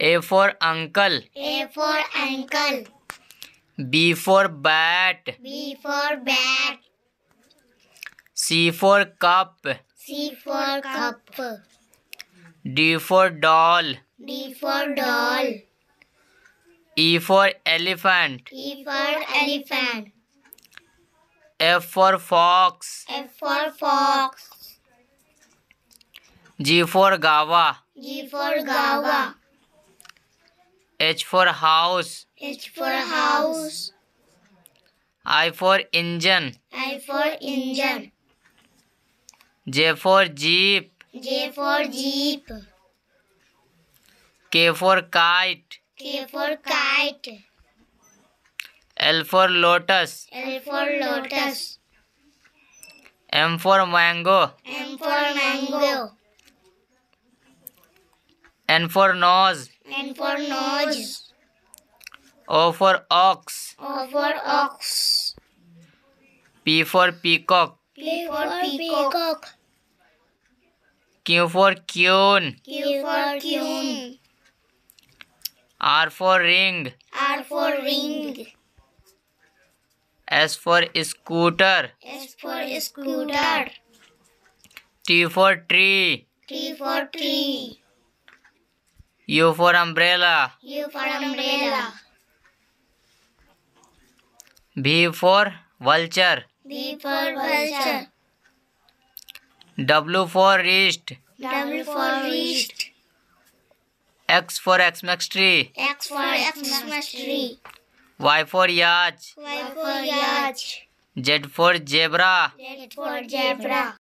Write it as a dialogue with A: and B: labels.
A: A for uncle.
B: A for uncle.
A: B for bat.
B: B for bat.
A: C for cup.
B: C for cup.
A: D for doll.
B: D for doll.
A: E for elephant.
B: E for elephant.
A: F for fox.
B: F for fox.
A: G for gawa.
B: G for gawa.
A: H for house.
B: H for house.
A: I for engine.
B: I for engine.
A: J for jeep.
B: J for jeep.
A: K for kite.
B: K for kite.
A: L for lotus.
B: L for lotus.
A: M for mango.
B: M for mango.
A: N for nose.
B: N for nose.
A: O for ox.
B: O for ox.
A: P for peacock.
B: P for peacock.
A: Q for queen.
B: Q for queen.
A: R for ring.
B: R for ring.
A: S for scooter.
B: S for scooter.
A: T for tree.
B: T for tree.
A: U for umbrella.
B: U for umbrella.
A: V for vulture.
B: V for vulture.
A: W for wrist.
B: W for wrist.
A: X for Xmas tree.
B: X for Xmas tree.
A: Y for yacht.
B: Y for yacht.
A: Z for zebra.
B: Z for zebra.